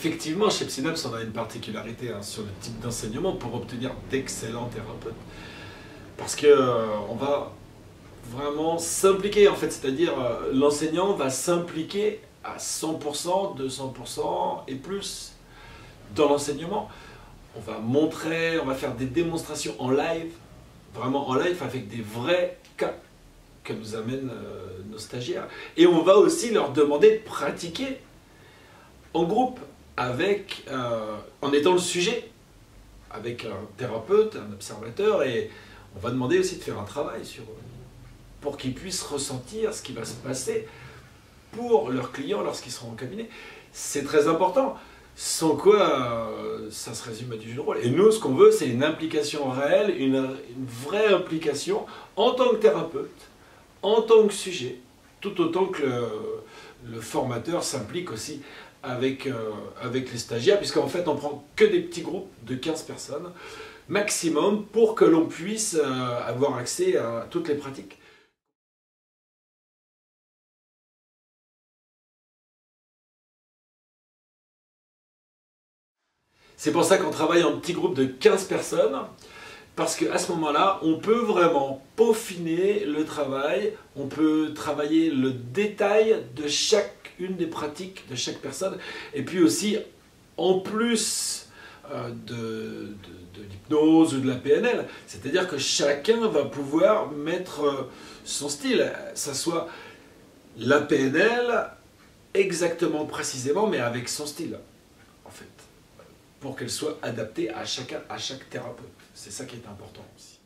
effectivement, chez Psynaps, on a une particularité hein, sur le type d'enseignement pour obtenir d'excellents thérapeutes. Parce que euh, on va vraiment s'impliquer, en fait, c'est-à-dire euh, l'enseignant va s'impliquer à 100%, 200% et plus dans l'enseignement. On va montrer, on va faire des démonstrations en live, vraiment en live avec des vrais cas que nous amènent euh, nos stagiaires. Et on va aussi leur demander de pratiquer en groupe avec, euh, en étant le sujet, avec un thérapeute, un observateur, et on va demander aussi de faire un travail sur eux, pour qu'ils puissent ressentir ce qui va se passer pour leurs clients lorsqu'ils seront en cabinet. C'est très important. Sans quoi, euh, ça se résume à du jeu de rôle. Et nous, ce qu'on veut, c'est une implication réelle, une, vraie implication en tant que thérapeute, en tant que sujet, tout autant que le formateur s'implique aussi avec, euh, avec les stagiaires, puisqu'en fait, on prend que des petits groupes de 15 personnes maximum pour que l'on puisse euh, avoir accès à toutes les pratiques. C'est pour ça qu'on travaille en petits groupes de 15 personnes, parce qu'à ce moment-là, on peut vraiment peaufiner le travail, on peut travailler le détail de chacune des pratiques de chaque personne, et puis aussi, en plus euh, de, l'hypnose ou de la PNL, c'est-à-dire que chacun va pouvoir mettre euh, son style, ça soit la PNL exactement précisément, mais avec son style pour qu'elle soit adaptée à, chacun, à chaque thérapeute. C'est ça qui est important aussi.